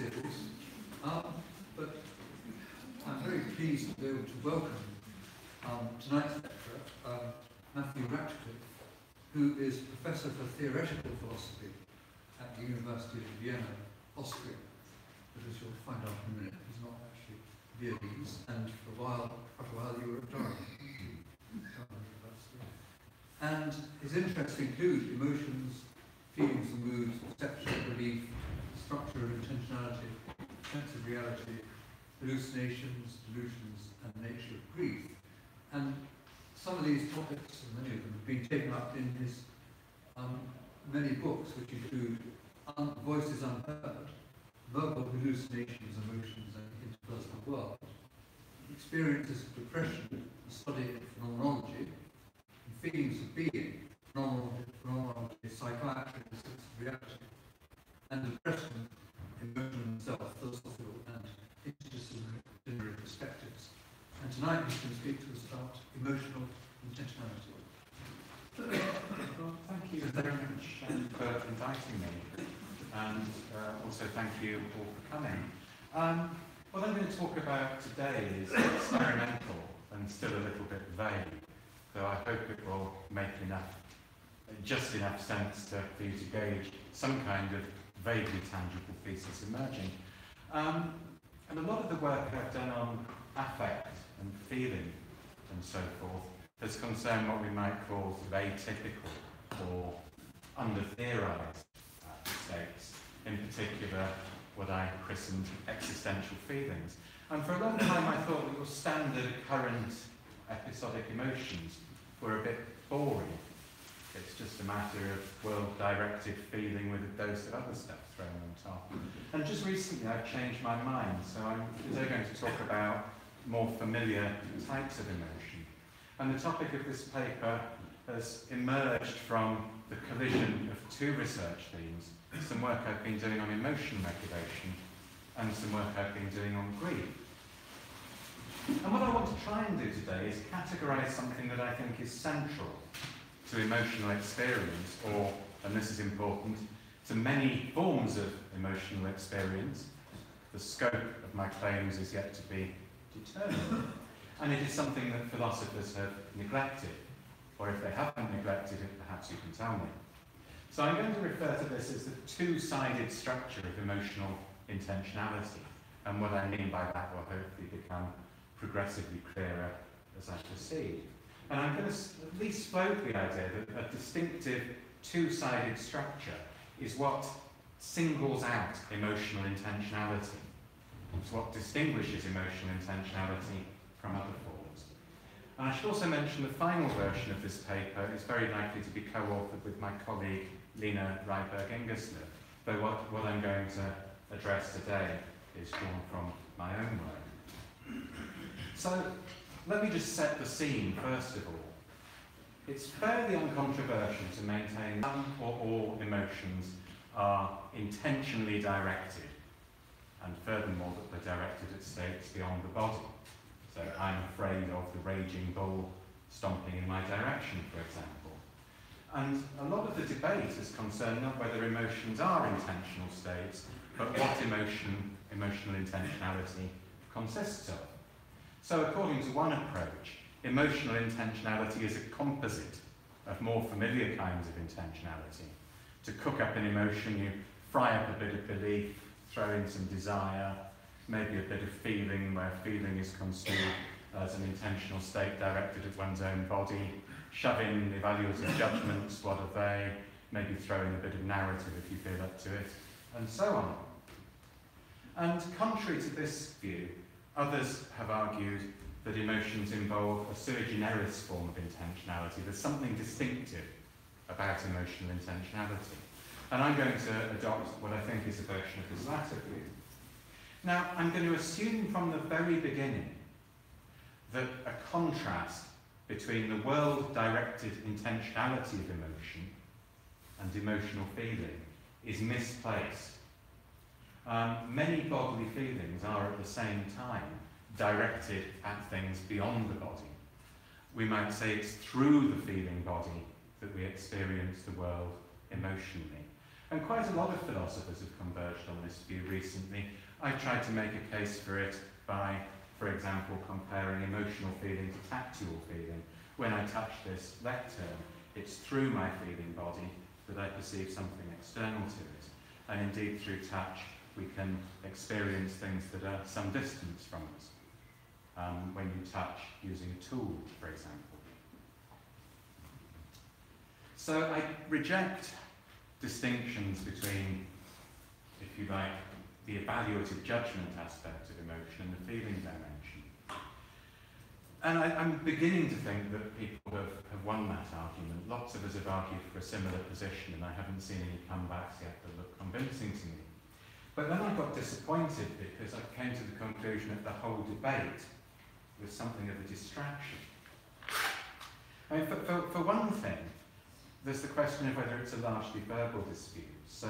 Um, but I'm very pleased to be able to welcome, um, tonight's lecturer, um, Matthew Ratcliffe, who is Professor for Theoretical Philosophy at the University of Vienna, Austria. But as you'll find out in a minute, he's not actually Viennese, and for a while, for a while you were at Durham. And his interests include emotions, feelings and moods, perception, belief, structure of intentionality, sense of reality, hallucinations, delusions, and nature of grief. And some of these topics, and many of them, have been taken up in his um, many books, which include un- Voices Unheard, Verbal Hallucinations, Emotions, and Interpersonal World, Experiences of Depression, the Study of Phenomenology, and Feelings of Being, Phenomenology, phenomenology Psychiatry, and Sense of Reality, and Depression, Emotion and Self, Philosophical and Interdisciplinary Perspectives. And tonight he's going to speak to us about emotional intentionality. Well, thank you very much um, for inviting me, and uh, also thank you all for coming. Um, what I'm going to talk about today is experimental and still a little bit vague, though I hope it will make enough, just enough sense to, for you to gauge some kind of vaguely tangible thesis emerging. Um, and a lot of the work I've done on affect and feeling and so forth has concerned what we might call sort of atypical or under-theorized uh, states, in particular what I christened existential feelings. And for a long time I thought that your standard current episodic emotions were a bit boring. It's just a matter of world-directed feeling with a dose of other stuff thrown on top. And just recently I've changed my mind, so I'm today going to talk about more familiar types of emotion. And the topic of this paper has emerged from the collision of two research themes, some work I've been doing on emotion regulation and some work I've been doing on grief. And what I want to try and do today is categorize something that I think is central to emotional experience, or, and this is important, to many forms of emotional experience. The scope of my claims is yet to be determined. And it is something that philosophers have neglected, or if they haven't neglected it, perhaps you can tell me. So I'm going to refer to this as the two-sided structure of emotional intentionality. And what I mean by that will hopefully become progressively clearer as I proceed. And I'm going to at least float the idea that a distinctive two-sided structure is what singles out emotional intentionality. It's what distinguishes emotional intentionality from other forms. And I should also mention the final version of this paper is very likely to be co-authored with my colleague Line Ryberg-Ingerslev, though what, what I'm going to address today is drawn from my own work. So let me just set the scene first of all. It's fairly uncontroversial to maintain some or all emotions are intentionally directed, and furthermore that they're directed at states beyond the body. So I'm afraid of the raging bull stomping in my direction, for example. And a lot of the debate is concerned not whether emotions are intentional states, but what emotion, emotional intentionality consists of. So according to one approach, emotional intentionality is a composite of more familiar kinds of intentionality. To cook up an emotion, you fry up a bit of belief, throw in some desire, maybe a bit of feeling where feeling is construed as an intentional state directed at one's own body, shove in evaluative judgments, what are they, maybe throw in a bit of narrative if you feel up to it, and so on. And contrary to this view, others have argued that emotions involve a sui generis form of intentionality. There's something distinctive about emotional intentionality. And I'm going to adopt what I think is a version of this latter view. Now, I'm going to assume from the very beginning that a contrast between the world-directed intentionality of emotion and emotional feeling is misplaced. Um, many bodily feelings are at the same time directed at things beyond the body. We might say it's through the feeling body that we experience the world emotionally. And quite a lot of philosophers have converged on this view recently. I tried to make a case for it by, for example, comparing emotional feeling to tactual feeling. When I touch this lectern, it's through my feeling body that I perceive something external to it. And indeed, through touch, we can experience things that are some distance from us. Um, when you touch using a tool, for example. So I reject distinctions between, if you like, the evaluative judgment aspect of emotion and the feeling dimension. And I, I'm beginning to think that people have, have won that argument. Lots of us have argued for a similar position, and I haven't seen any comebacks yet that look convincing to me. But then I got disappointed because I came to the conclusion that the whole debate was something of a distraction. I mean, for, for, for one thing, there's the question of whether it's a largely verbal dispute. So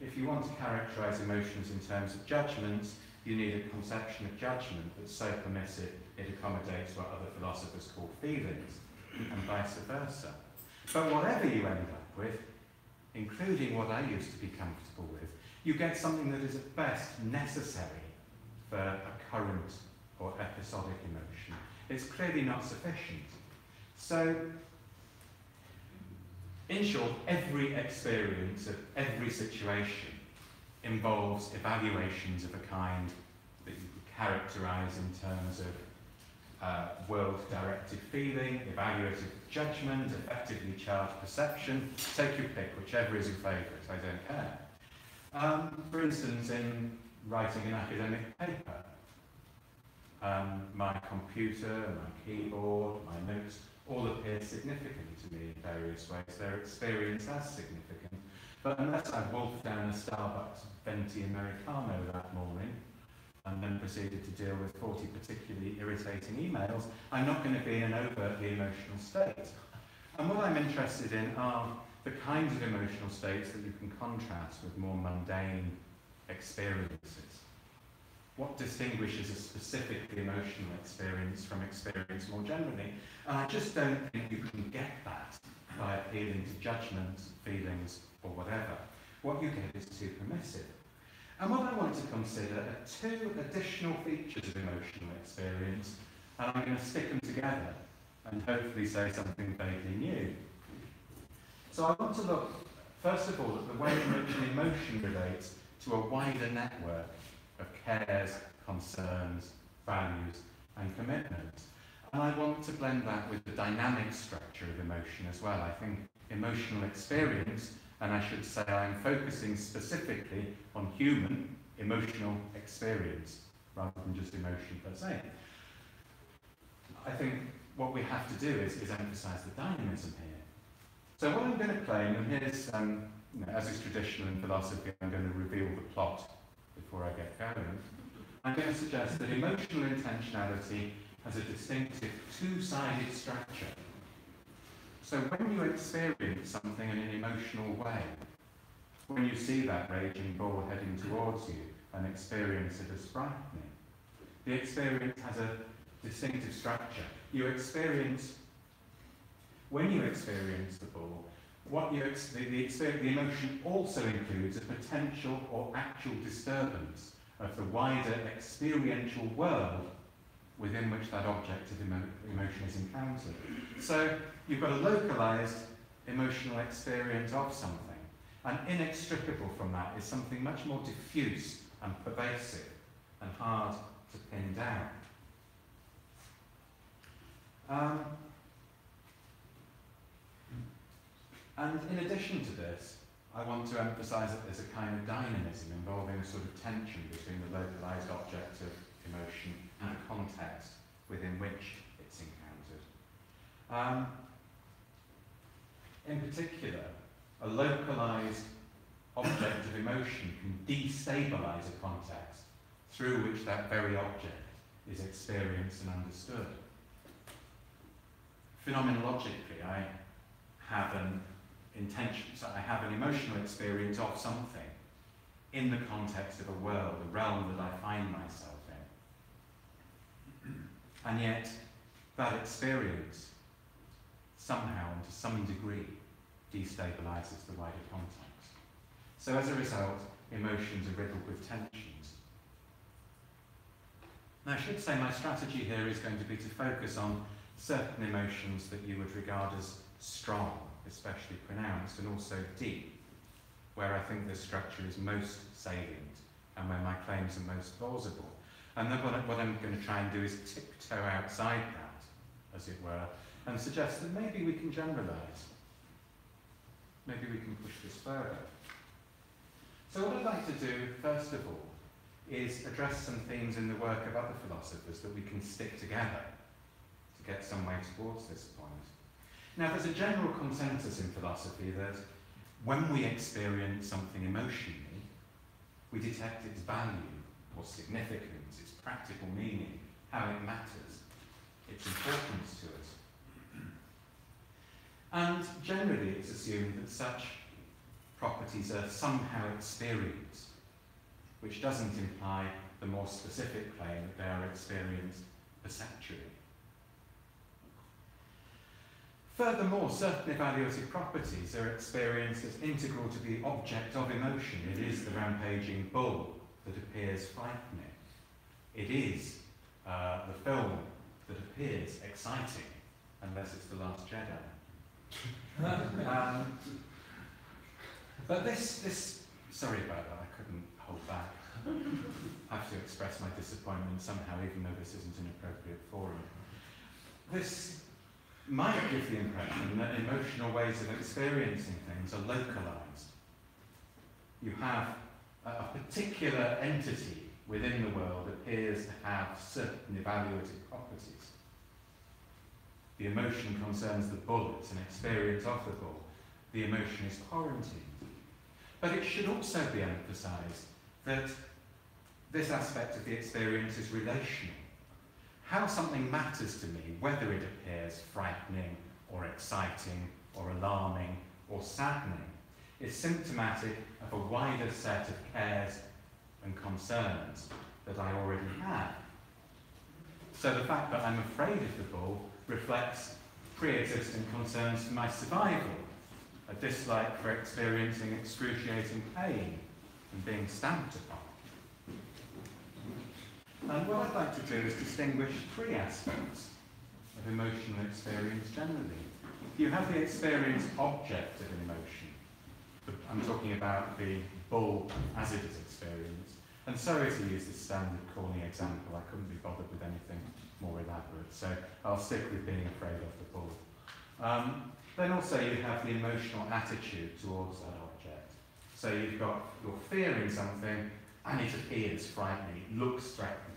if you want to characterize emotions in terms of judgments, you need a conception of judgment that's so permissive it accommodates what other philosophers call feelings, and vice versa. But whatever you end up with, including what I used to be comfortable with, you get something that is at best necessary for a current or episodic emotion. It's clearly not sufficient. So, in short, every experience of every situation involves evaluations of a kind that you could characterize in terms of uh, world-directed feeling, evaluative judgment, affectively charged perception. Take your pick, whichever is your favourite, I don't care. Um, for instance, in writing an academic paper, um, my computer, my keyboard, my notes all appear significant to me in various ways. They're experienced as significant. But unless I wolfed down a Starbucks venti Americano that morning, and then proceeded to deal with 40 particularly irritating emails, I'm not going to be in an overtly emotional state. And what I'm interested in are the kinds of emotional states that you can contrast with more mundane experiences. What distinguishes a specifically emotional experience from experience more generally? And I just don't think you can get that by appealing to judgments, feelings, or whatever. What you get is too permissive. And what I want to consider are two additional features of emotional experience, and I'm going to stick them together and hopefully say something vaguely new. So I want to look, first of all, at the way in which an emotion relates to a wider network of cares, concerns, values, and commitments. And I want to blend that with the dynamic structure of emotion as well. I think emotional experience and I should say I'm focusing specifically on human emotional experience rather than just emotion per se. I think what we have to do is, is emphasize the dynamism here. So what I'm going to claim, and here's, um, you know, as is traditional in philosophy, I'm going to reveal the plot before I get going. I'm going to suggest that emotional intentionality has a distinctive two-sided structure so when you experience something in an emotional way, when you see that raging bull heading towards you and experience it as frightening, the experience has a distinctive structure. You experience, when you experience the ball, what you ex- the, the, the emotion also includes a potential or actual disturbance of the wider experiential world within which that object of emo emotion is encountered. So You've got a localized emotional experience of something. And inextricable from that is something much more diffuse and pervasive and hard to pin down. Um, and in addition to this, I want to emphasize that there's a kind of dynamism involving a sort of tension between the localized object of emotion and the context within which it's encountered. Um, in particular, a localized object of emotion can destabilize a context through which that very object is experienced and understood. Phenomenologically, I have an intention, so I have an emotional experience of something in the context of a world, a realm that I find myself in. And yet, that experience somehow and to some degree destabilizes the wider context. So as a result, emotions are riddled with tensions. Now I should say my strategy here is going to be to focus on certain emotions that you would regard as strong, especially pronounced, and also deep, where I think the structure is most salient and where my claims are most plausible. And then what, what I'm going to try and do is tiptoe outside that, as it were, and suggest that maybe we can generalize. Maybe we can push this further. So what I'd like to do, first of all, is address some themes in the work of other philosophers that we can stick together to get some way towards this point. Now, there's a general consensus in philosophy that when we experience something emotionally, we detect its value or significance, its practical meaning, how it matters, its importance to us. And generally, it's assumed that such properties are somehow experienced, which doesn't imply the more specific claim that they are experienced perceptually. Furthermore, certain evaluative properties are experienced as integral to the object of emotion. It is the rampaging bull that appears frightening. It is uh, the film that appears exciting, unless it's The Last Jedi. um, but this, this, sorry about that, I couldn't hold back. I have to express my disappointment somehow, even though this isn't an appropriate forum. This might give the impression that emotional ways of experiencing things are localized. You have a, a particular entity within the world that appears to have certain evaluative properties. The emotion concerns the bull, it's an experience of the bull. The emotion is quarantined. But it should also be emphasized that this aspect of the experience is relational how something matters to me, whether it appears frightening or exciting or alarming or saddening, is symptomatic of a wider set of cares and concerns that I already have. So the fact that I'm afraid of the bull reflects pre-existing concerns for my survival, a dislike for experiencing excruciating pain and being stamped upon. And what I'd like to do is distinguish three aspects of emotional experience generally. You have the experience object of an emotion. I'm talking about the bull as it is experienced. And to use this standard corny example, I couldn't be bothered with anything more elaborate, so I'll stick with being afraid of the bull. Um, then also you have the emotional attitude towards that object. So you've got, you're fearing something, and it appears frightening, it looks threatening.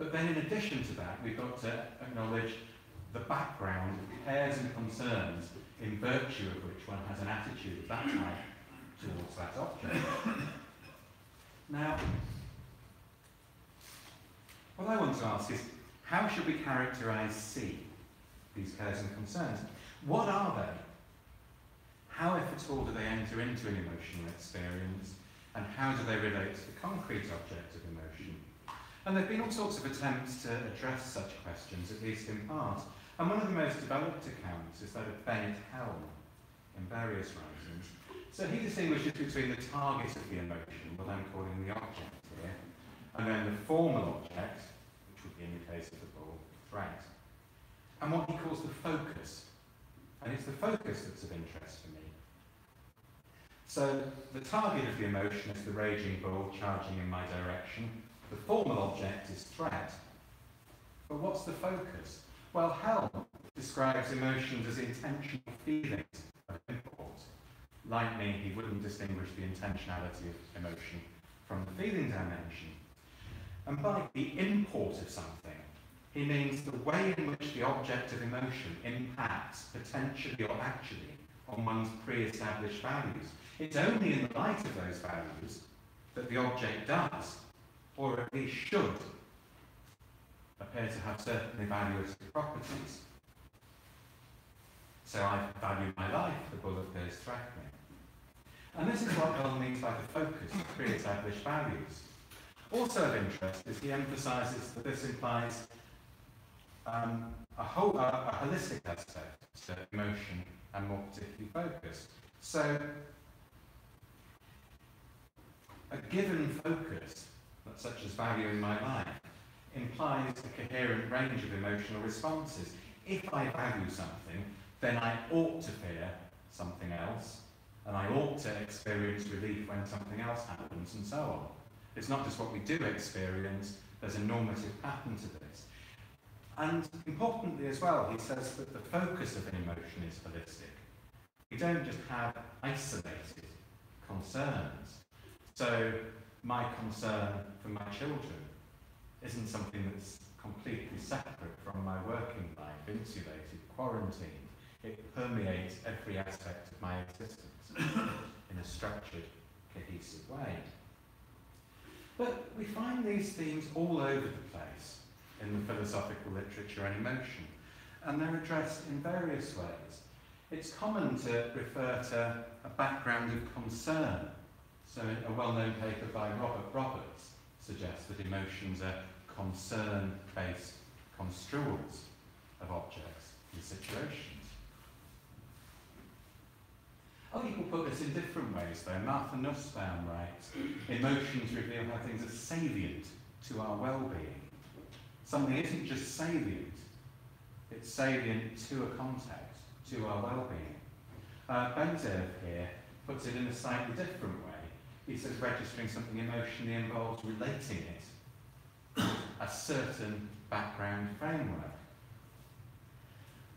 But then in addition to that, we've got to acknowledge the background, cares and concerns in virtue of which one has an attitude of that type towards that object. now, what I want to ask is, how should we characterize C, these cares and concerns? What are they? How, if at all, do they enter into an emotional experience? And how do they relate to the concrete object? And there have been all sorts of attempts to address such questions, at least in part. And one of the most developed accounts is that of Bennett Helm in various writings. So he distinguishes between the target of the emotion, what I'm calling the object here, and then the formal object, which would be in the case of the bull, threat, and what he calls the focus. And it's the focus that's of interest for me. So the target of the emotion is the raging bull charging in my direction, the formal object is threat. But what's the focus? Well, Helm describes emotions as intentional feelings of import. Like me, he wouldn't distinguish the intentionality of emotion from the feeling dimension. And by the import of something, he means the way in which the object of emotion impacts, potentially or actually, on one's pre-established values. It's only in the light of those values that the object does or at least should, appear to have certain evaluative properties. So I value my life, the bull appears threatening. And this is what Helm means by the focus of pre-established values. Also of interest is he emphasises that this implies um, a, whole, a holistic aspect to emotion and more particularly focus. So a given focus such as valuing my life, implies a coherent range of emotional responses. If I value something, then I ought to fear something else, and I ought to experience relief when something else happens, and so on. It's not just what we do experience, there's a normative pattern to this. And importantly as well, he says that the focus of an emotion is holistic. We don't just have isolated concerns. So my concern for my children isn't something that's completely separate from my working life, insulated, quarantined. It permeates every aspect of my existence in a structured, cohesive way. But we find these themes all over the place in the philosophical literature and emotion, and they're addressed in various ways. It's common to refer to a background of concern. So a well-known paper by Robert Roberts suggests that emotions are concern-based construals of objects and situations. You can put this in different ways though. Martha Nussbaum writes, emotions reveal how things are salient to our well-being. Something isn't just salient, it's salient to a context, to our well-being. Uh, Ben-Ze'ev here puts it in a slightly different way. He says registering something emotionally involves relating it a certain background framework.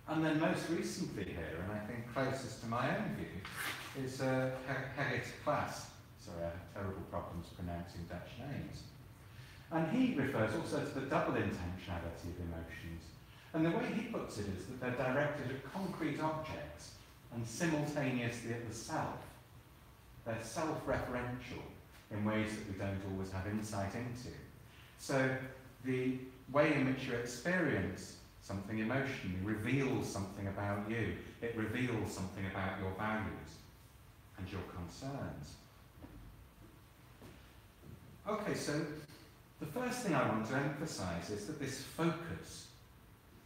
And then most recently here, and I think closest to my own view, is uh, Gerrit Glas. Sorry, I have terrible problems pronouncing Dutch names. And he refers also to the double intentionality of emotions. And the way he puts it is that they're directed at concrete objects and simultaneously at the self. They're self-referential in ways that we don't always have insight into. So the way in which you experience something emotionally reveals something about you. It reveals something about your values and your concerns. Okay, so the first thing I want to emphasize is that this focus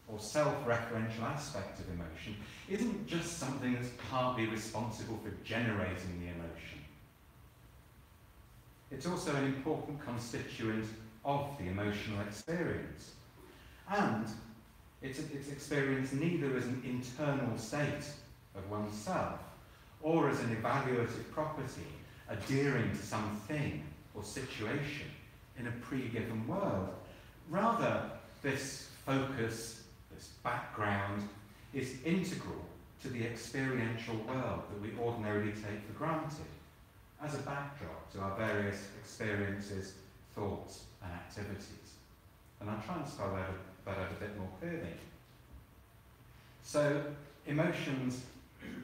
or self-referential aspect of emotion isn't just something that's partly responsible for generating the emotion. It's also an important constituent of the emotional experience. And it's, it's experienced neither as an internal state of oneself or as an evaluative property adhering to something or situation in a pre-given world. Rather, this focus, this background, is integral to the experiential world that we ordinarily take for granted as a backdrop to our various experiences, thoughts, and activities. And I'll try and spell that, out a bit more clearly. So, emotions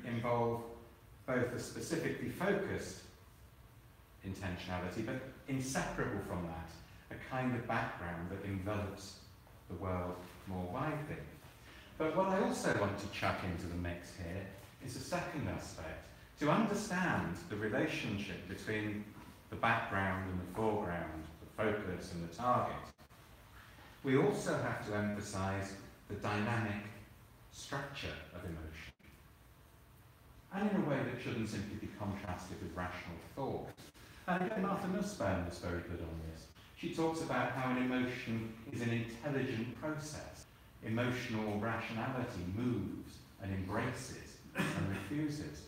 involve both a specifically focused intentionality, but inseparable from that, a kind of background that envelops the world more widely. But what I also want to chuck into the mix here is a second aspect. To understand the relationship between the background and the foreground, the focus and the target, we also have to emphasize the dynamic structure of emotion. And in a way that shouldn't simply be contrasted with rational thought. And again, Martha Nussbaum is very good on this. She talks about how an emotion is an intelligent process. Emotional rationality moves and embraces and refuses.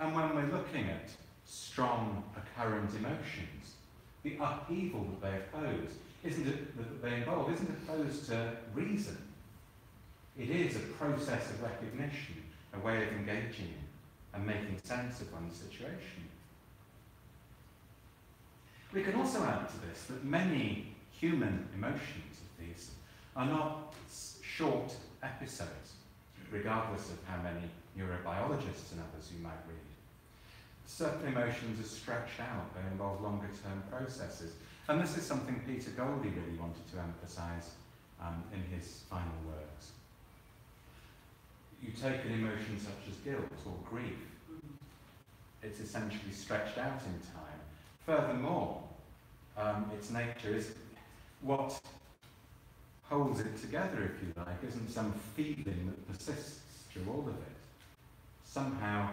And when we're looking at strong, occurrent emotions, the upheaval that they oppose isn't it, that they involve isn't opposed to reason. It is a process of recognition, a way of engaging in and making sense of one's situation. We can also add to this that many human emotions of these are not short episodes, regardless of how many neurobiologists and others you might read. Certain emotions are stretched out, they involve longer term processes. And this is something Peter Goldie really wanted to emphasize um, in his final works. You take an emotion such as guilt or grief, it's essentially stretched out in time. Furthermore, um, its nature is what holds it together, if you like, isn't some feeling that persists through all of it. Somehow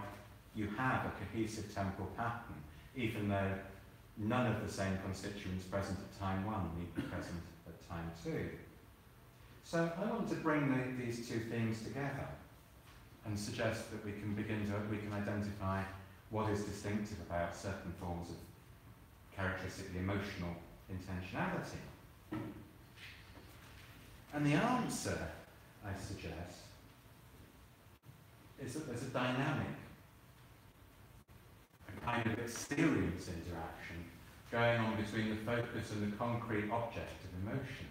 you have a cohesive temporal pattern, even though none of the same constituents present at time one need be present at time two. So I want to bring the, these two themes together and suggest that we can begin to, we can identify what is distinctive about certain forms of characteristically emotional intentionality. And the answer, I suggest, is that there's a dynamic, kind of experience interaction going on between the focus and the concrete object of emotion.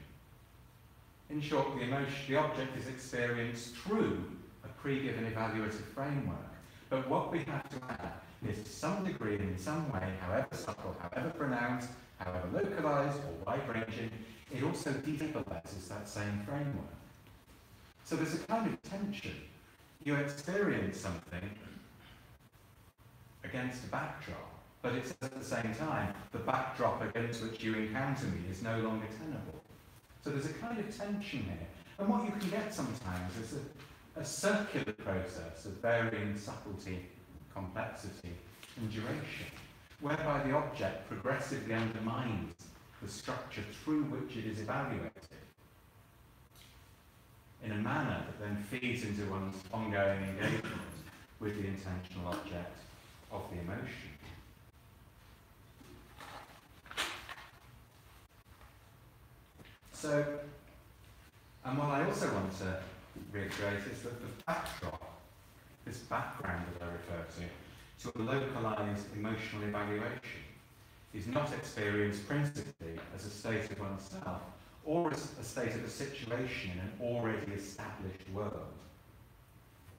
In short, the, emotion, the object is experienced through a pre-given evaluative framework. But what we have to add is to some degree and in some way, however subtle, however pronounced, however localized or wide-ranging, it also destabilizes that same framework. So there's a kind of tension. You experience something against a backdrop, but it's at the same time the backdrop against which you encounter me is no longer tenable. So there's a kind of tension here. And what you can get sometimes is a, a circular process of varying subtlety, complexity, and duration, whereby the object progressively undermines the structure through which it is evaluated in a manner that then feeds into one's ongoing engagement with the intentional object of the emotion. So, and what I also want to reiterate is that the backdrop, this background that I refer to, to a localized emotional evaluation, is not experienced principally as a state of oneself or as a state of a situation in an already established world.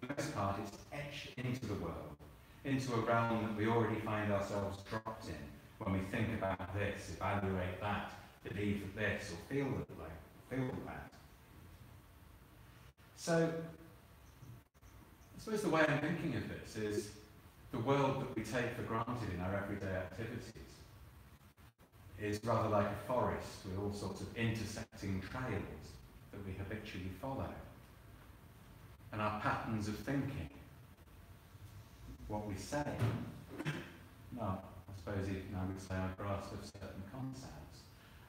For the most part, it's etched into the world, into a realm that we already find ourselves dropped in when we think about this, evaluate that, believe this, or feel that way, feel that. So, I suppose the way I'm thinking of this is the world that we take for granted in our everyday activities is rather like a forest with all sorts of intersecting trails that we habitually follow. And our patterns of thinking, what we say, well, I suppose even I would say our grasp of certain concepts.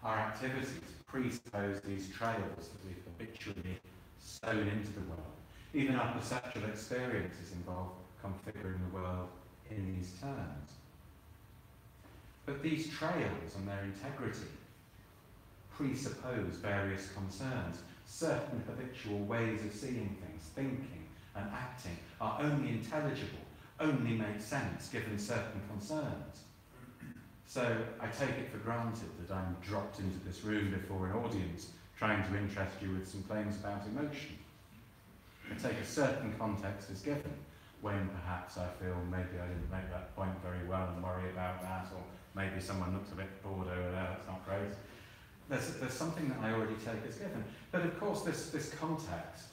Our activities presuppose these trails that we've habitually sown into the world. Even our perceptual experiences involve configuring the world in these terms. But these trails and their integrity presuppose various concerns. Certain habitual ways of seeing things, thinking, and acting are only intelligible, only make sense given certain concerns. So I take it for granted that I'm dropped into this room before an audience trying to interest you with some claims about emotion. I take a certain context as given when perhaps I feel maybe I didn't make that point very well and worry about that, or maybe someone looks a bit bored over there, that's not great. There's, there's something that I already take as given. But of course, this, this context,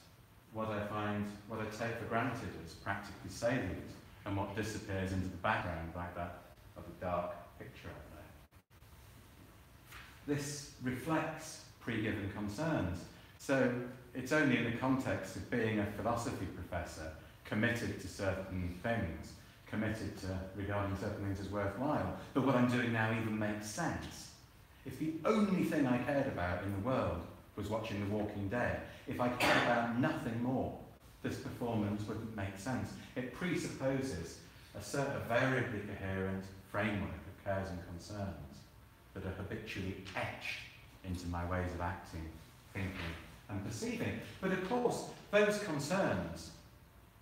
what I find, what I take for granted as practically salient, and what disappears into the background like that of a dark picture up there. This reflects pre-given concerns. So it's only in the context of being a philosophy professor committed to certain things committed to regarding certain things as worthwhile. that what I'm doing now even makes sense. If the only thing I cared about in the world was watching The Walking Dead, if I cared about nothing more, this performance wouldn't make sense. It presupposes a sort of variably coherent framework of cares and concerns that are habitually etched into my ways of acting, thinking, and perceiving. But of course, those concerns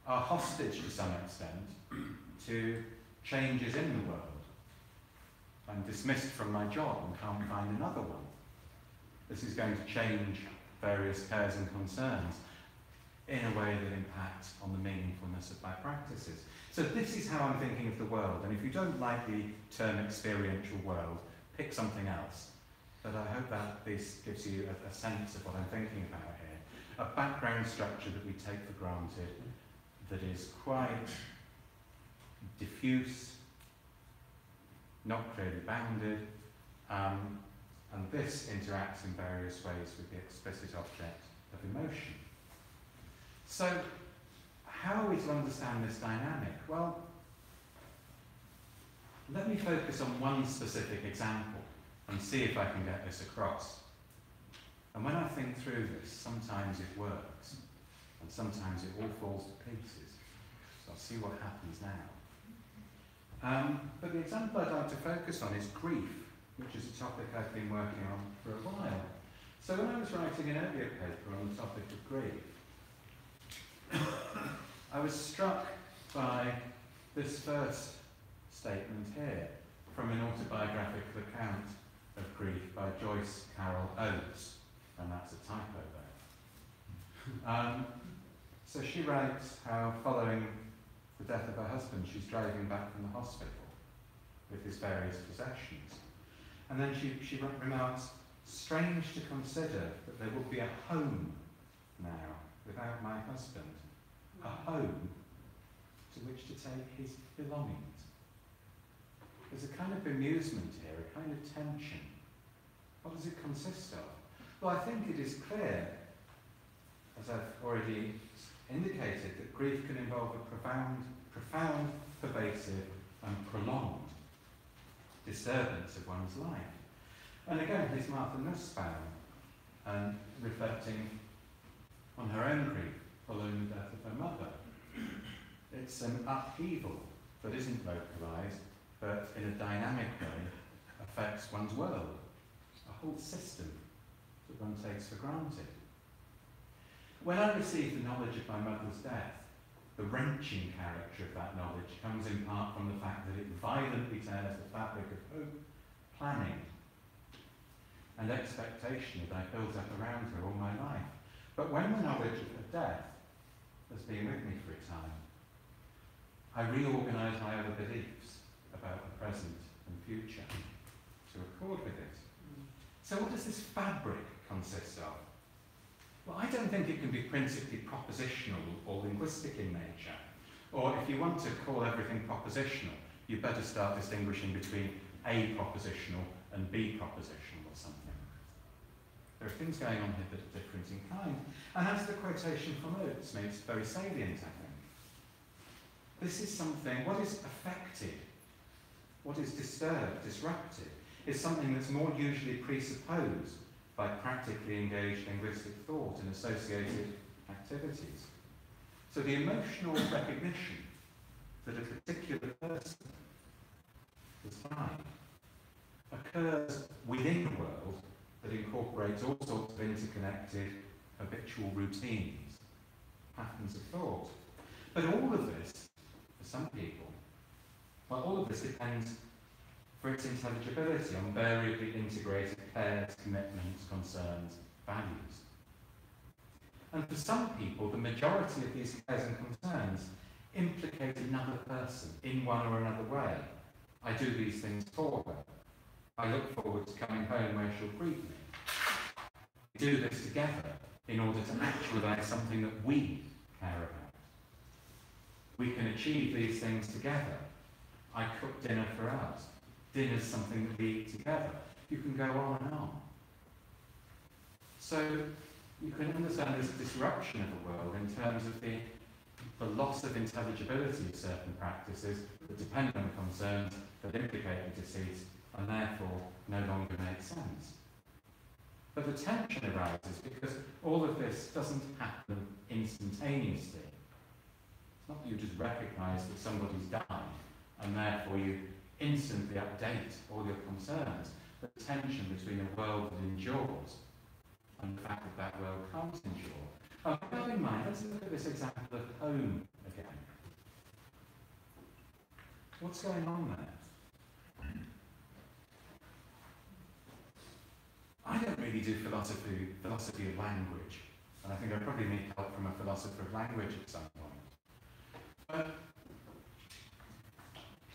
are hostage to some extent to changes in the world. I'm dismissed from my job and can't find another one. This is going to change various cares and concerns in a way that impacts on the meaningfulness of my practices. So this is how I'm thinking of the world. And if you don't like the term experiential world, pick something else. But I hope that this gives you a, a sense of what I'm thinking about here. A background structure that we take for granted that is quite diffuse, not clearly bounded, um, and this interacts in various ways with the explicit object of emotion. So, how are we to understand this dynamic? Well, let me focus on one specific example and see if I can get this across. And when I think through this, sometimes it works, and sometimes it all falls to pieces. So I'll see what happens now. Um, but the example I'd like to focus on is grief, which is a topic I've been working on for a while. So when I was writing an earlier paper on the topic of grief, I was struck by this first statement here. from an autobiographical account of grief by Joyce Carol Oates, and that's a typo there. Um, so she writes how following the death of her husband, she's driving back from the hospital with his various possessions. And then she, she remarks, strange to consider that there would be a home now without my husband, a home to which to take his belongings. There's a kind of bemusement here, a kind of tension. What does it consist of? Well, I think it is clear, as I've already indicated, that grief can involve a profound, profound, pervasive, and prolonged disturbance of one's life. And again, here's Martha Nussbaum and reflecting on her own grief following the death of her mother. It's an upheaval that isn't localised, but in a dynamic way affects one's world, a whole system that one takes for granted. When I received the knowledge of my mother's death, the wrenching character of that knowledge comes in part from the fact that it violently tears the fabric of hope, planning, and expectation that I built up around her all my life. But when the knowledge of her death has been with me for a time, I reorganise my other beliefs about the present and future to accord with it. So what does this fabric consist of? Well, I don't think it can be principally propositional or linguistic in nature. Or if you want to call everything propositional, you better start distinguishing between A propositional and B propositional. There are things going on here that are different in kind. And as the quotation from Oates makes very salient, I think. This is something, what is affected, what is disturbed, disrupted, is something that's more usually presupposed by practically engaged linguistic thought and associated activities. So the emotional recognition that a particular person has died occurs within the world that incorporates all sorts of interconnected habitual routines, patterns of thought. But all of this, for some people, well, all of this depends for its intelligibility on variably integrated cares, commitments, concerns, values. And for some people, the majority of these cares and concerns implicate another person in one or another way. I do these things for her. I look forward to coming home where she'll greet me. We do this together in order to actualize something that we care about. We can achieve these things together. I cook dinner for us. Dinner's something that we eat together. You can go on and on. So you can understand this disruption of the world in terms of the, the loss of intelligibility of certain practices that depend on concerns that implicate the deceased and therefore no longer make sense. But the tension arises because all of this doesn't happen instantaneously. It's not that you just recognise that somebody's died and therefore you instantly update all your concerns. The tension between a world that endures and the fact that that world can't endure. Uh, bear in mind, let's look at this example of home again. What's going on there? I don't really do philosophy, philosophy of language, and I think I probably need help from a philosopher of language at some point. But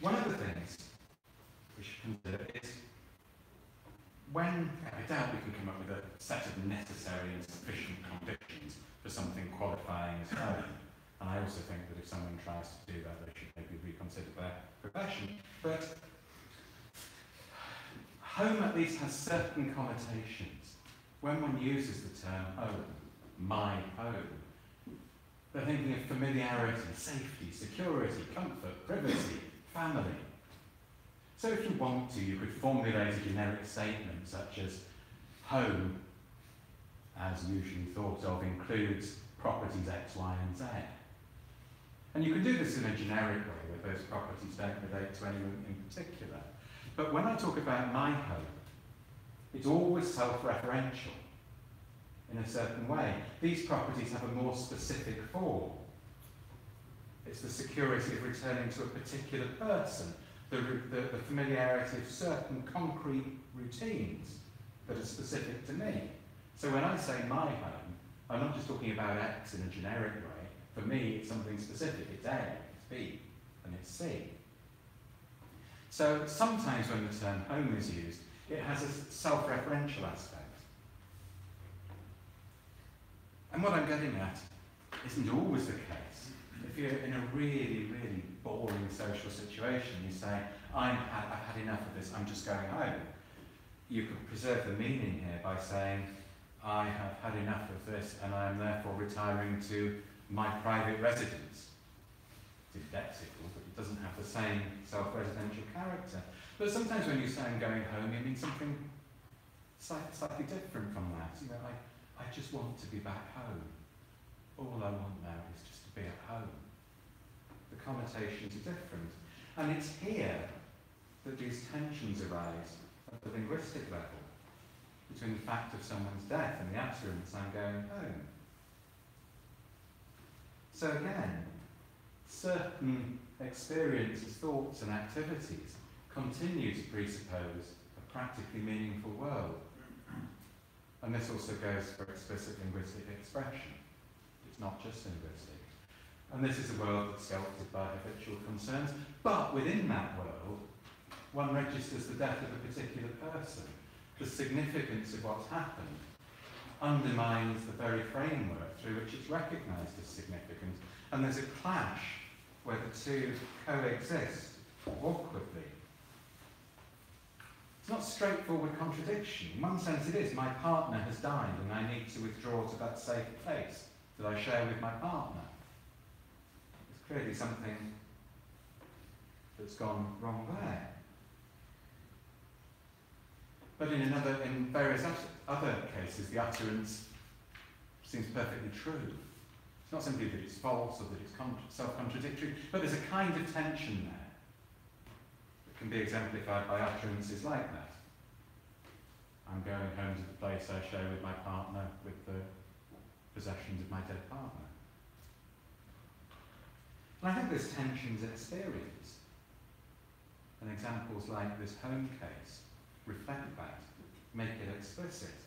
one of the things we should consider is when, I doubt we can come up with a set of necessary and sufficient conditions for something qualifying as home. And I also think that if someone tries to do that, they should maybe reconsider their profession. But home at least has certain connotations. When one uses the term home, my home, they're thinking of familiarity, safety, security, comfort, privacy, family. So if you want to, you could formulate a generic statement such as home, as usually thought of, includes properties X, Y, and Z. And you can do this in a generic way, where those properties don't relate to anyone in particular. But when I talk about my home, it's always self-referential in a certain way. These properties have a more specific form. It's the security of returning to a particular person, the, the, the familiarity of certain concrete routines that are specific to me. So when I say my home, I'm not just talking about X in a generic way. For me, it's something specific. It's A, it's B, and it's C. So sometimes when the term home is used, it has a self-referential aspect. And what I'm getting at isn't always the case. If you're in a really, really boring social situation, you say, I'm, I've had enough of this, I'm just going home. You could preserve the meaning here by saying, I have had enough of this and I am therefore retiring to my private residence. It's lexical, but it doesn't have the same self-referential character. But sometimes when you say I'm going home, you mean something slightly different from that. You know, I, I just want to be back home. All I want now is just to be at home. The connotations are different. And it's here that these tensions arise at the linguistic level between the fact of someone's death and the utterance I'm going home. So again, certain experiences, thoughts and activities continue to presuppose a practically meaningful world. And this also goes for explicit linguistic expression. It's not just linguistic. And this is a world that's sculpted by habitual concerns. But within that world, one registers the death of a particular person. The significance of what's happened undermines the very framework through which it's recognised as significant. And there's a clash where the two coexist awkwardly. It's not straightforward contradiction. In one sense it is. My partner has died and I need to withdraw to that safe place that I share with my partner. It's clearly something that's gone wrong there. But in another, in various other cases, the utterance seems perfectly true. It's not simply that it's false or that it's self-contradictory, but there's a kind of tension there that can be exemplified by utterances like that. I'm going home to the place I share with my partner with the possessions of my dead partner. And I think this tension's experience. And examples like this home case reflect that, make it explicit.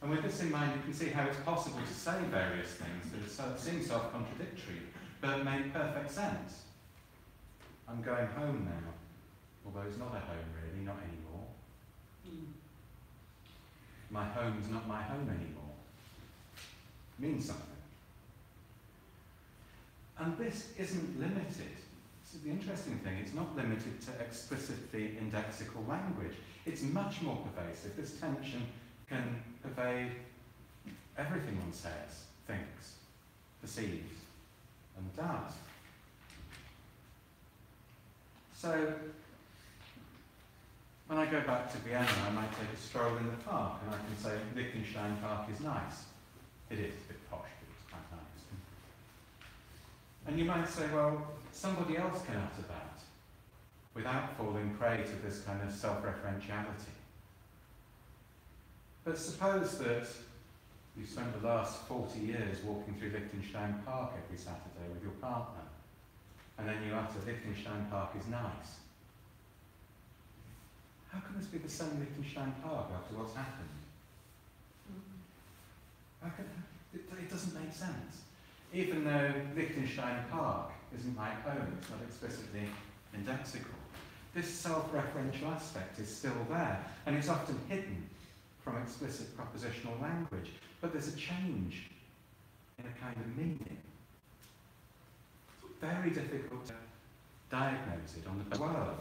And with this in mind, you can see how it's possible to say various things that seem self-contradictory, but make perfect sense. I'm going home now although it's not a home really, not anymore. Mm. My home's not my home anymore. It means something. And this isn't limited. This is the interesting thing. It's not limited to explicitly indexical language. It's much more pervasive. This tension can pervade everything one says, thinks, perceives, and does. So when I go back to Vienna, I might take a stroll in the park and I can say Liechtenstein Park is nice. It is a bit posh, but it's quite nice. And you might say, well, somebody else can utter that without falling prey to this kind of self-referentiality. But suppose that you spent the last 40 years walking through Liechtenstein Park every Saturday with your partner, and then you utter Liechtenstein Park is nice. How can this be the same Liechtenstein Park after what's happened? How can, it, it doesn't make sense. Even though Liechtenstein Park isn't my home, it's not explicitly indexical. This self-referential aspect is still there, and it's often hidden from explicit propositional language. But there's a change in a kind of meaning. Very difficult to diagnose it on the world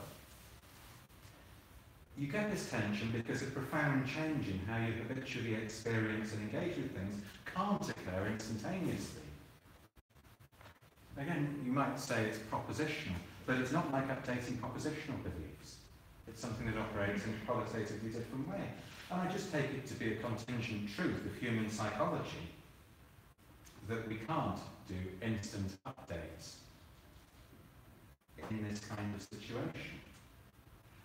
you get this tension because a profound change in how you habitually experience and engage with things can't occur instantaneously. Again, you might say it's propositional, but it's not like updating propositional beliefs. It's something that operates in a qualitatively different way. And I just take it to be a contingent truth of human psychology that we can't do instant updates in this kind of situation.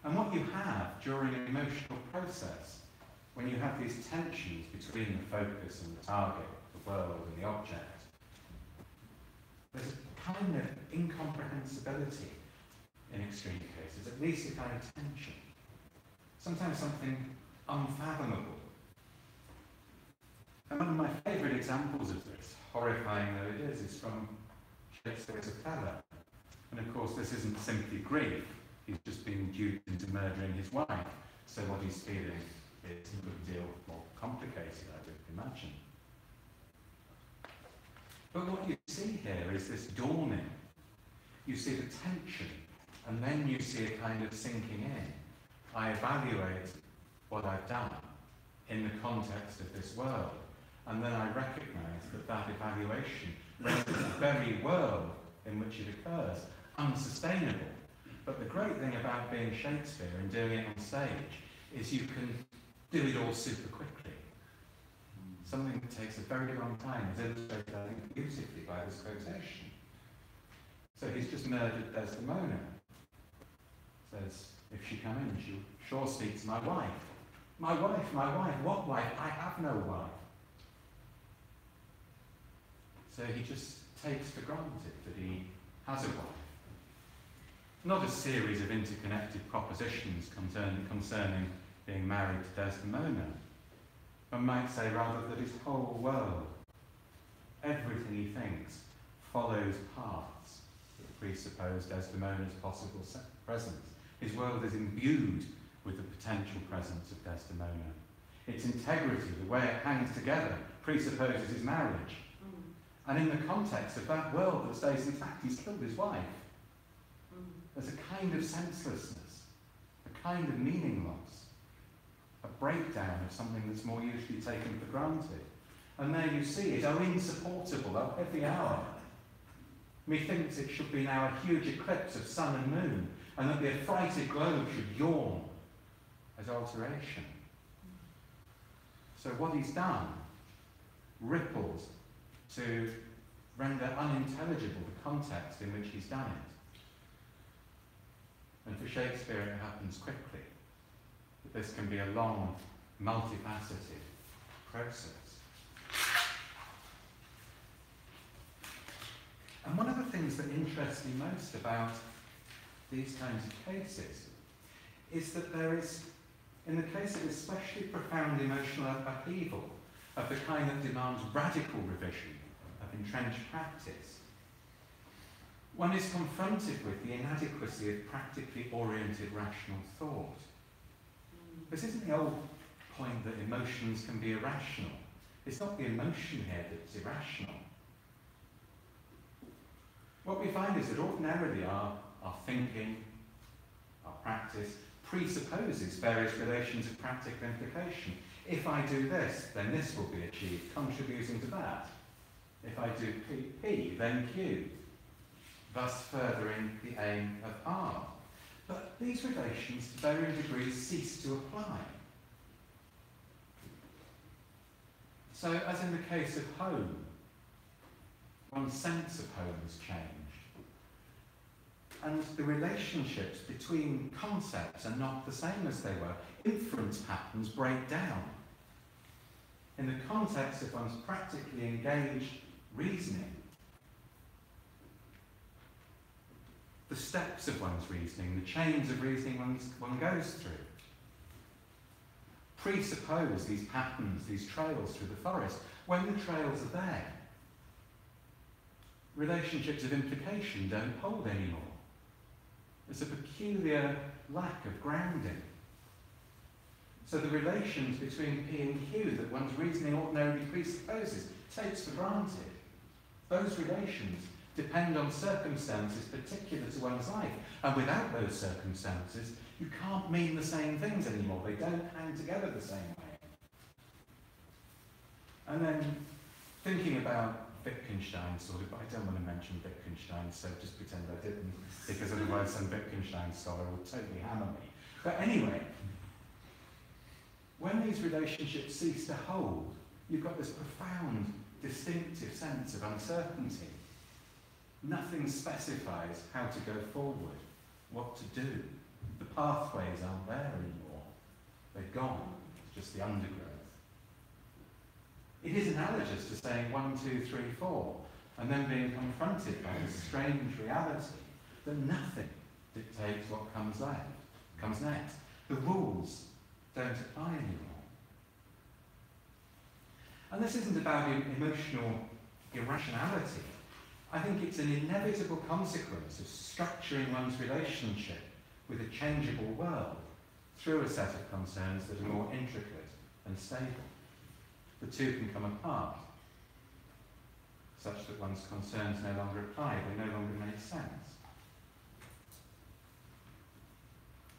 And what you have during an emotional process, when you have these tensions between the focus and the target, the world and the object, there's a kind of incomprehensibility in extreme cases, at least a kind of tension. Sometimes something unfathomable. And one of my favourite examples of this, horrifying though it is, is from Shakespeare's Othello. And of course, this isn't simply grief. He's just been duped into murdering his wife. So what he's feeling is a good deal more complicated, I would imagine. But what you see here is this dawning. You see the tension, and then you see a kind of sinking in. I evaluate what I've done in the context of this world, and then I recognize that that evaluation renders the very world in which it occurs unsustainable. But the great thing about being Shakespeare and doing it on stage is you can do it all super quickly. Something that takes a very long time is illustrated, I think, beautifully by this quotation. So he's just murdered Desdemona. Says, if she come in, she'll sure speaks my wife. My wife, my wife, what wife? I have no wife. So he just takes for granted that he has a wife. Not a series of interconnected propositions concern, concerning being married to Desdemona. One might say rather that his whole world, everything he thinks, follows paths that presuppose Desdemona's possible presence. His world is imbued with the potential presence of Desdemona. Its integrity, the way it hangs together, presupposes his marriage. Mm. And in the context of that world that stays intact, he's killed his wife. Mm. There's a kind of senselessness, a kind of meaning loss, a breakdown of something that's more usually taken for granted. And there you see it, oh insupportable, oh every hour. Methinks it should be now a huge eclipse of sun and moon, and that the affrighted globe should yawn as alteration. So what he's done ripples to render unintelligible the context in which he's done it. And for Shakespeare it happens quickly. That this can be a long, multifaceted process. And one of the things that interests me most about these kinds of cases is that there is, in the case of especially profound emotional upheaval, of the kind that demands radical revision of entrenched practice, one is confronted with the inadequacy of practically oriented rational thought. This isn't the old point that emotions can be irrational. It's not the emotion here that's irrational. What we find is that ordinarily our our thinking, our practice, presupposes various relations of practical implication. If I do this, then this will be achieved, contributing to that. If I do P, P then Q, thus furthering the aim of R. But these relations to varying degrees cease to apply. So, as in the case of home, one's sense of home has changed and the relationships between concepts are not the same as they were. Inference patterns break down. In the context of one's practically engaged reasoning, the steps of one's reasoning, the chains of reasoning one goes through, presuppose these patterns, these trails through the forest. When the trails are there, relationships of implication don't hold anymore. There's a peculiar lack of grounding. So the relations between P and Q that one's reasoning ordinarily presupposes takes for granted. Those relations depend on circumstances particular to one's life. And without those circumstances, you can't mean the same things anymore. They don't hang together the same way. And then thinking about Wittgenstein sort of, but I don't want to mention Wittgenstein, so just pretend I didn't, because otherwise some Wittgenstein scholar would totally hammer me. But anyway, when these relationships cease to hold, you've got this profound, distinctive sense of uncertainty. Nothing specifies how to go forward, what to do. The pathways aren't there anymore. They're gone. It's just the undergrowth. It is analogous to saying one, two, three, four, and then being confronted by this strange reality that nothing dictates what comes left, comes next. The rules don't apply anymore. And this isn't about emotional irrationality. I think it's an inevitable consequence of structuring one's relationship with a changeable world through a set of concerns that are more intricate and stable. The two can come apart, such that one's concerns no longer apply, they no longer make sense.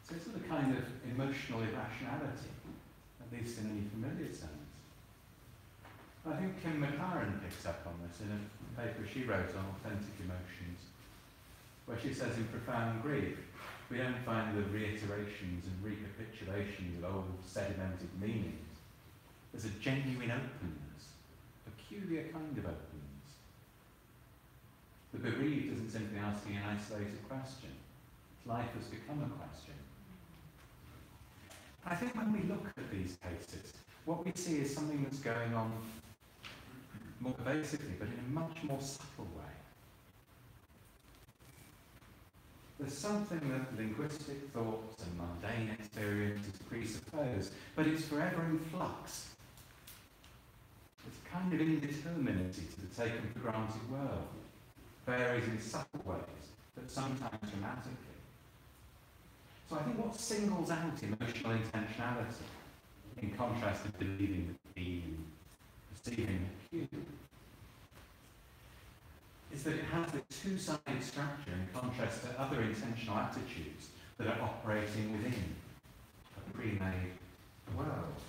So it's a kind of emotional irrationality, at least in any familiar sense. I think Kym Maclaren picks up on this in a paper she wrote on authentic emotions, where she says in Profound Grief, we don't find the reiterations and recapitulations of old sedimented meanings. There's a genuine openness, a peculiar kind of openness. The bereaved isn't simply asking an isolated question. Life has become a question. I think when we look at these cases, what we see is something that's going on more pervasively, but in a much more subtle way. There's something that linguistic thoughts and mundane experiences presuppose, but it's forever in flux. Kind of indeterminacy to the taken for granted world, varies in subtle ways, but sometimes dramatically. So I think what singles out emotional intentionality, in contrast to believing the perceiving the cue, is that it has a two-sided structure in contrast to other intentional attitudes that are operating within a pre-made world.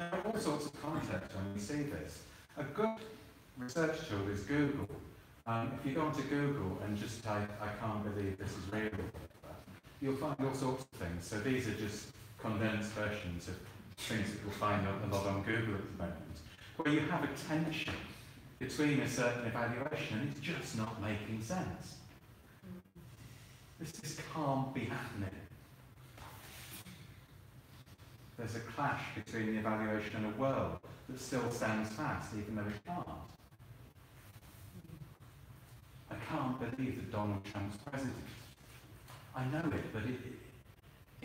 There are all sorts of contexts when we see this. A good research tool is Google. Um, if you go onto Google and just type, I can't believe this is real, you'll find all sorts of things. So these are just condensed versions of things that you'll find a lot on Google at the moment, where you have a tension between a certain evaluation and it's just not making sense. This just can't be happening. There's a clash between the evaluation and a world that still stands fast, even though it can't. I can't believe that Donald Trump's president. I know it, but it,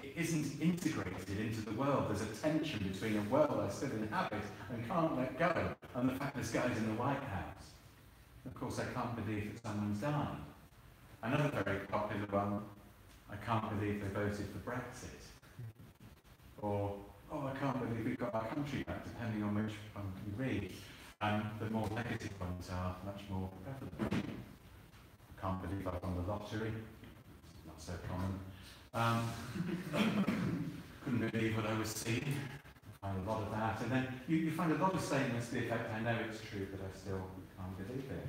it isn't integrated into the world. There's a tension between a world I still inhabit and can't let go, and the fact this guy's in the White House. Of course, I can't believe that someone's died. Another very popular one, I can't believe they voted for Brexit. Or, oh, I can't believe we've got our country back, depending on which one you read. And the more negative ones are much more prevalent. I can't believe I won the lottery. It's Not so common. Um, couldn't believe what I was seeing. I find a lot of that. And then you, you find a lot of statements to the effect, I know it's true, but I still can't believe it.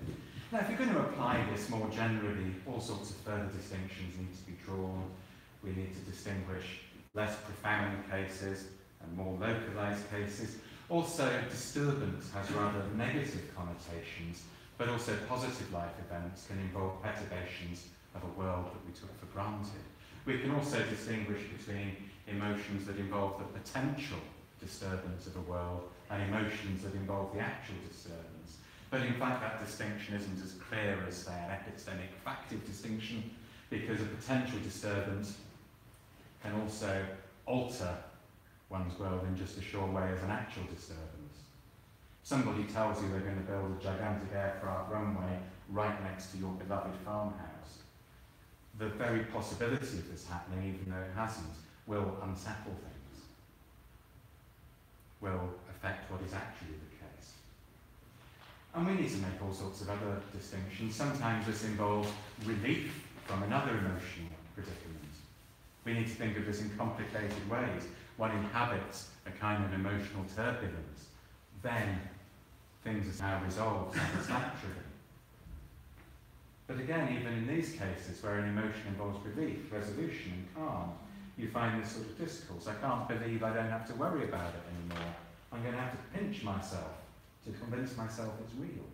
Now, if you're going to apply this more generally, all sorts of further distinctions need to be drawn. We need to distinguish less profound cases and more localized cases. Also, disturbance has rather negative connotations, but also positive life events can involve perturbations of a world that we took for granted. We can also distinguish between emotions that involve the potential disturbance of a world and emotions that involve the actual disturbance. But in fact, that distinction isn't as clear as, say, an epistemic factive distinction, because a potential disturbance can also alter one's world in just a sure way as an actual disturbance. Somebody tells you they're going to build a gigantic aircraft runway right next to your beloved farmhouse the very possibility of this happening, even though it hasn't, will unsettle things, will affect what is actually the case. And we need to make all sorts of other distinctions. Sometimes this involves relief from another emotional predicament. We need to think of this in complicated ways. One inhabits a kind of emotional turbulence. Then things are now resolved satisfactorily. But again, even in these cases where an emotion involves relief, resolution and calm, you find this sort of discourse. I can't believe I don't have to worry about it anymore. I'm going to have to pinch myself to convince myself it's real.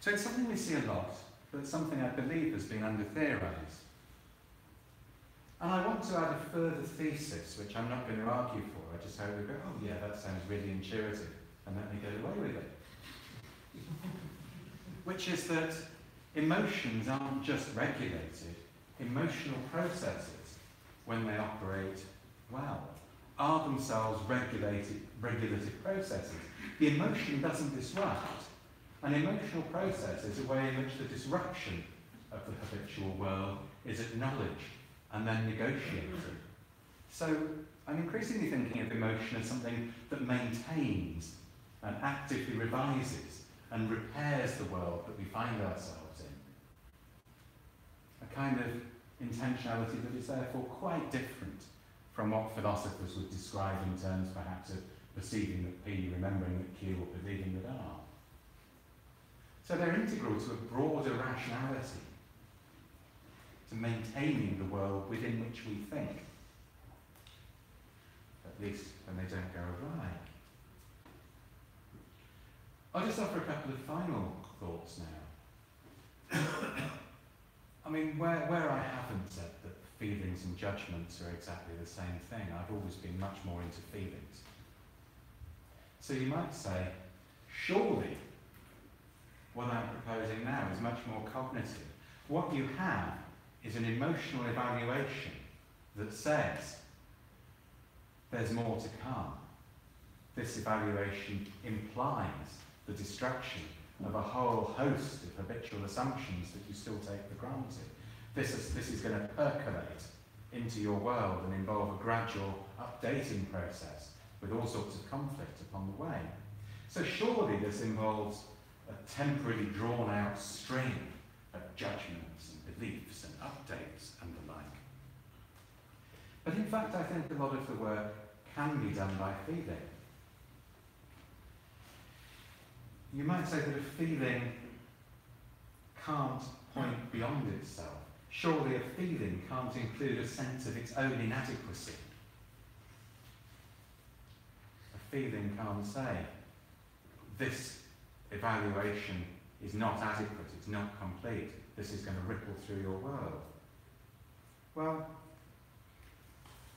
So it's something we see a lot, but it's something I believe has been under-theorised. And I want to add a further thesis, which I'm not going to argue for. I just hope we go, oh yeah, that sounds really intuitive, and let me get away with it. which is that emotions aren't just regulated, emotional processes, when they operate well, are themselves regulated, regulated processes. The emotion doesn't disrupt. An emotional process is a way in which the disruption of the habitual world is acknowledged and then negotiated. So I'm increasingly thinking of emotion as something that maintains and actively revises and repairs the world that we find ourselves in. A kind of intentionality that is therefore quite different from what philosophers would describe in terms perhaps of perceiving that P, remembering that Q, or believing that R. So they're integral to a broader rationality, to maintaining the world within which we think, at least when they don't go awry. I'll just offer a couple of final thoughts now. I mean, where, where I haven't said that feelings and judgments are exactly the same thing, I've always been much more into feelings. So you might say, surely what I'm proposing now is much more cognitive. What you have is an emotional evaluation that says there's more to come. This evaluation implies the destruction of a whole host of habitual assumptions that you still take for granted. This is, this is going to percolate into your world and involve a gradual updating process with all sorts of conflict upon the way. So surely this involves a temporarily drawn out string of judgments beliefs and updates and the like. But in fact, I think a lot of the work can be done by feeling. You might say that a feeling can't point beyond itself. Surely a feeling can't include a sense of its own inadequacy. A feeling can't say, this evaluation is not adequate, it's not complete, this is going to ripple through your world. Well,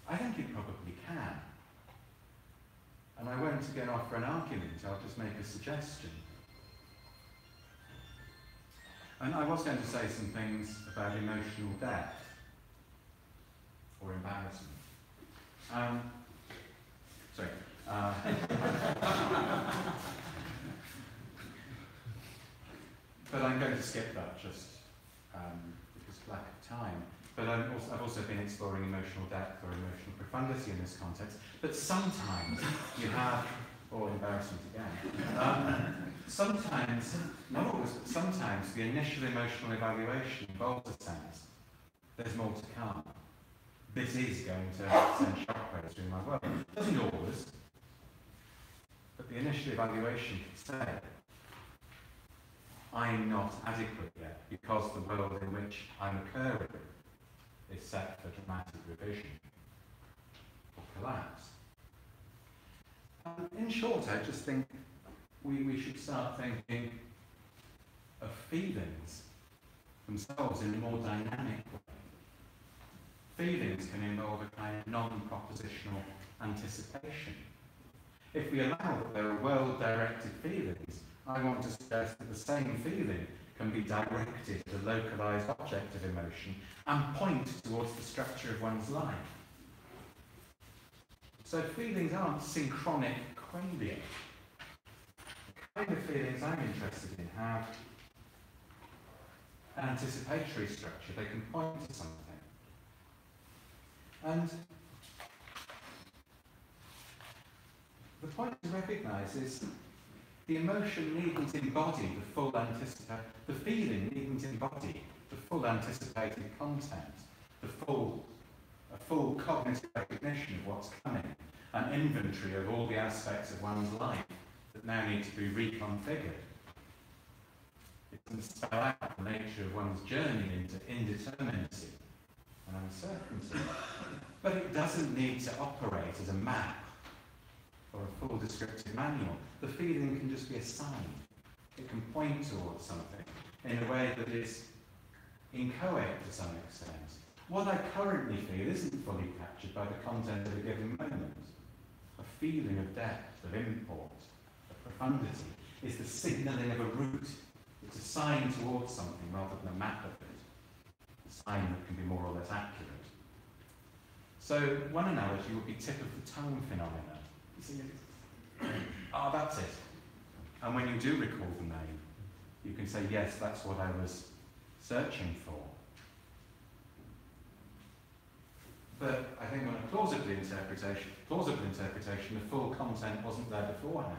I think it probably can. And I won't again offer an argument, I'll just make a suggestion. And I was going to say some things about emotional depth or embarrassment. Um, sorry. Uh, but I'm going to skip that just um, because of lack of time. But i I've also been exploring emotional depth or emotional profundity in this context. But sometimes you have, or embarrassment again, um, sometimes, not always, but sometimes the initial emotional evaluation involves a sense there's more to come. This is going to send shockwaves through my world. It doesn't always, but the initial evaluation can say, I'm not adequate yet because the world in which I'm occurring is set for dramatic revision or collapse. Um, in short, I just think we, we should start thinking of feelings themselves in a more dynamic way. Feelings can involve a kind of non-propositional anticipation. If we allow that there are world-directed feelings, I want to suggest that the same feeling can be directed a localized object of emotion and point towards the structure of one's life. So feelings aren't synchronic qualia kind of feelings I'm interested in have an anticipatory structure. They can point to something. And the point to recognise is the emotion needn't embody the full anticipated, the feeling needn't embody the full anticipated content, the full, a full cognitive recognition of what's coming, an inventory of all the aspects of one's life that now need to be reconfigured. It can spell out the nature of one's journey into indeterminacy and uncertainty. But it doesn't need to operate as a map or a full descriptive manual. The feeling can just be a sign. It can point towards something in a way that is inchoate to some extent. What I currently feel isn't fully captured by the content of a given moment. A feeling of depth, of import, of profundity. is the signalling of a route. It's a sign towards something rather than a map of it. A sign that can be more or less accurate. So one analogy would be tip of the tongue phenomena. Ah, that's it. And when you do recall the name, you can say, yes, that's what I was searching for. But I think on a plausible interpretation, plausible interpretation, the full content wasn't there beforehand.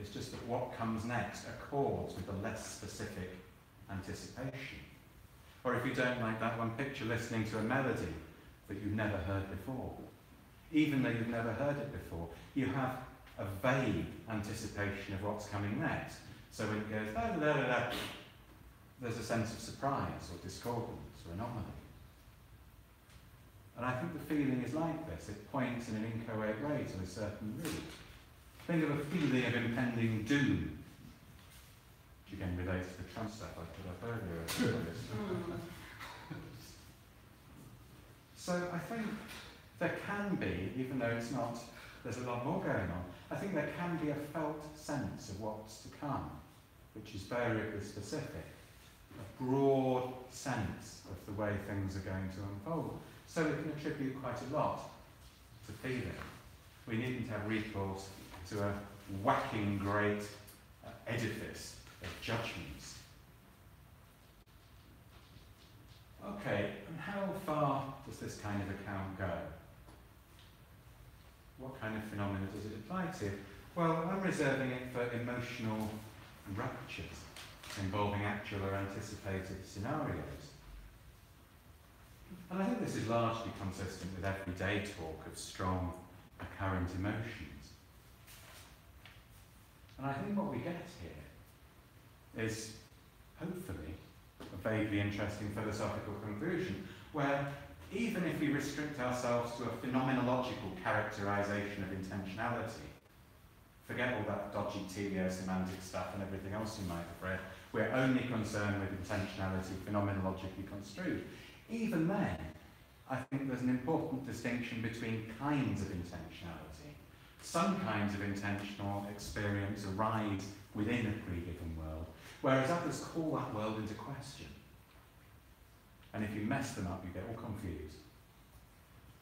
It's just that what comes next accords with the less specific anticipation. Or if you don't like that one, picture listening to a melody that you've never heard before. Even though you've never heard it before, you have a vague anticipation of what's coming next. So when it goes, oh, da, da, da, da, there's a sense of surprise or discordance or anomaly. And I think the feeling is like this. It points in an inchoate way to a certain route. Think of a feeling of impending doom. Which again relates to the Trump stuff I put up earlier. Hmm. so I think there can be, even though it's not, there's a lot more going on, I think there can be a felt sense of what's to come, which is variably specific, a broad sense of the way things are going to unfold. So we can attribute quite a lot to feeling. We needn't have recourse to a whacking great uh, edifice of judgments. Okay, and how far does this kind of account go? What kind of phenomena does it apply to? Well, I'm reserving it for emotional ruptures involving actual or anticipated scenarios. And I think this is largely consistent with everyday talk of strong, apparent emotions. And I think what we get here is, hopefully, a vaguely interesting philosophical conclusion, where even if we restrict ourselves to a phenomenological characterization of intentionality, forget all that dodgy teleosemantic stuff and everything else you might have read, we're only concerned with intentionality phenomenologically construed. Even then, I think there's an important distinction between kinds of intentionality. Some kinds of intentional experience arise within a pre-given world, whereas others call that world into question. And if you mess them up, you get all confused.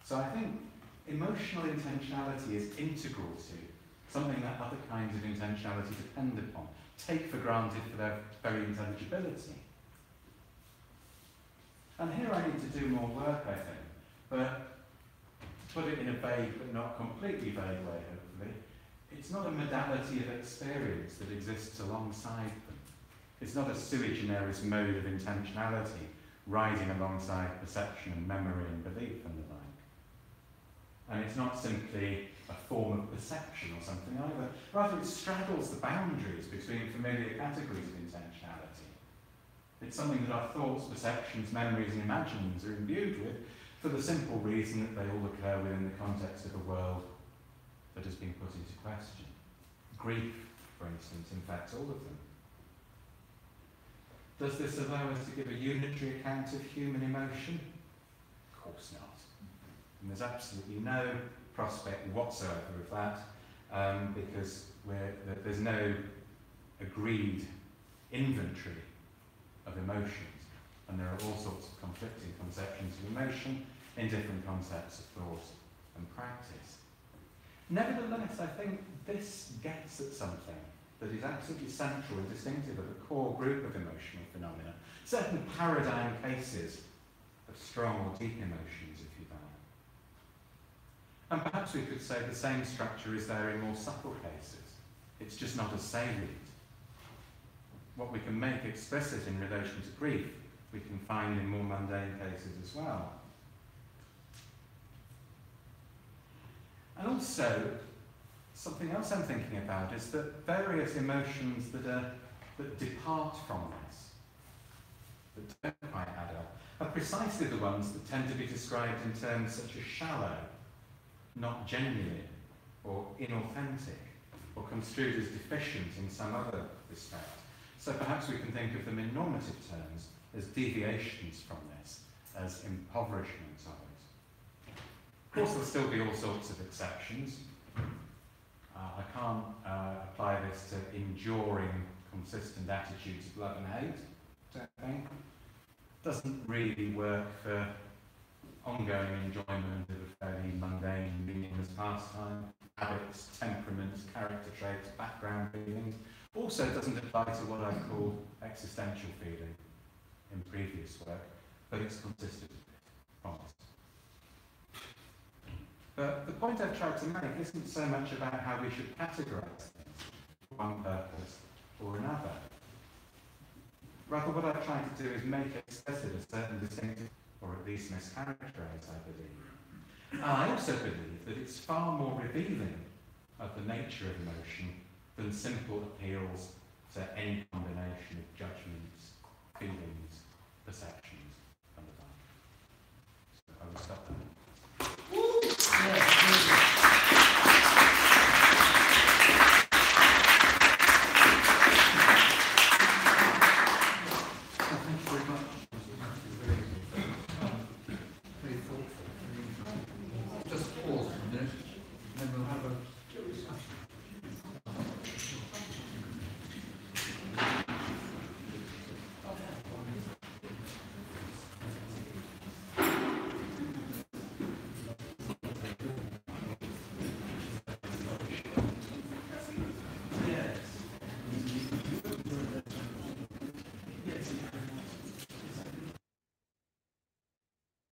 So I think emotional intentionality is integral to something that other kinds of intentionality depend upon, take for granted for their very intelligibility. And here I need to do more work, I think. But to put it in a vague but not completely vague way, hopefully, it's not a modality of experience that exists alongside them. It's not a sui generis mode of intentionality riding alongside perception and memory and belief and the like. And it's not simply a form of perception or something either. Rather, it straddles the boundaries between familiar categories of intentionality. It's something that our thoughts, perceptions, memories, and imaginings are imbued with for the simple reason that they all occur within the context of a world that has been put into question. Grief, for instance, infects all of them. Does this allow us to give a unitary account of human emotion? Of course not. And there's absolutely no prospect whatsoever of that um, because there's no agreed inventory of emotions. And there are all sorts of conflicting conceptions of emotion in different concepts of thought and practice. Nevertheless, I think this gets at something that is absolutely central and distinctive of a core group of emotional phenomena, certain paradigm cases of strong or deep emotions, if you like. And perhaps we could say the same structure is there in more subtle cases. It's just not as salient. What we can make explicit in relation to grief, we can find in more mundane cases as well. And also, something else I'm thinking about is that various emotions that, are, that depart from this, that don't quite add up, are precisely the ones that tend to be described in terms such as shallow, not genuine, or inauthentic, or construed as deficient in some other respect. So perhaps we can think of them in normative terms as deviations from this, as impoverishments of it. Of course, there'll still be all sorts of exceptions. Uh, I can't uh, apply this to enduring, consistent attitudes of love and hate. Doesn't really work for ongoing enjoyment of a fairly mundane, meaningless pastime. Habits, temperaments, character traits, background feelings. Also doesn't apply to what I call existential feeling in previous work, but it's consistent. Promise. But the point I've tried to make isn't so much about how we should categorise things for one purpose or another. Rather, what I've tried to do is make explicit a certain distinctive, or at least mischaracterise, I believe. And I also believe that it's far more revealing of the nature of emotion than simple appeals to any combination of judgments, feelings, perceptions, and the like. So I will stop there.